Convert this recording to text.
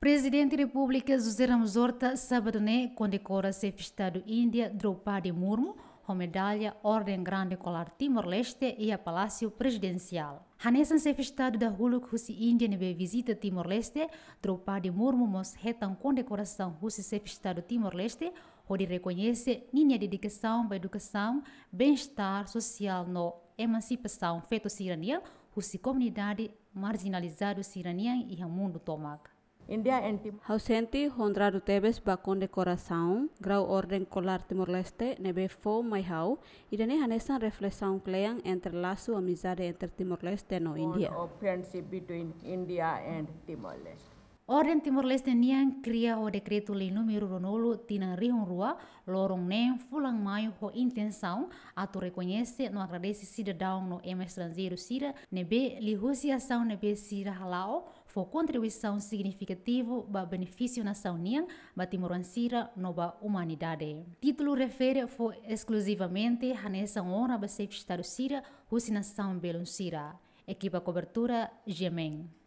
Presidente da República José Ramos Horta sábado né condecora chefe Estado Índia Draupadi Murmu com medalha Ordem Grande Colar Timor-Leste e a Palácio Presidencial. Hanesan chefe Estado da Huluk Husi Índia nebe visita Timor-Leste, Draupadi Murmu mos retam condecoração Husi chefe Estado Timor-Leste, onde reconhece minha dedicação para educação, bem-estar social no emancipação feito sirania, Husi comunidade marginalizado sirania e o mundo tomac. India anti Hausenti honrado tebes ba condecoração grau ordem colar Timor-Leste nebe fo mai hau idane hanesan reflexão kleang entre laço amizade entre Timor-Leste no India. Of friendship between India and Timor-Leste. Ordem Timor-Leste niang cria o decreto lei número ronolo tina rihun rua lorong nem fulang maio ho intenção atu reconhece no agradece cidadão no ema estrangeiro sira nebe lihusiação nebe sira halao fo contribuição significativo ba benefício nação niang ba timoran sira no ba humanidade. Título refere fo exclusivamente hanessa honra ba estado sira husi nação belun sira. Equipa cobertura Gemeng.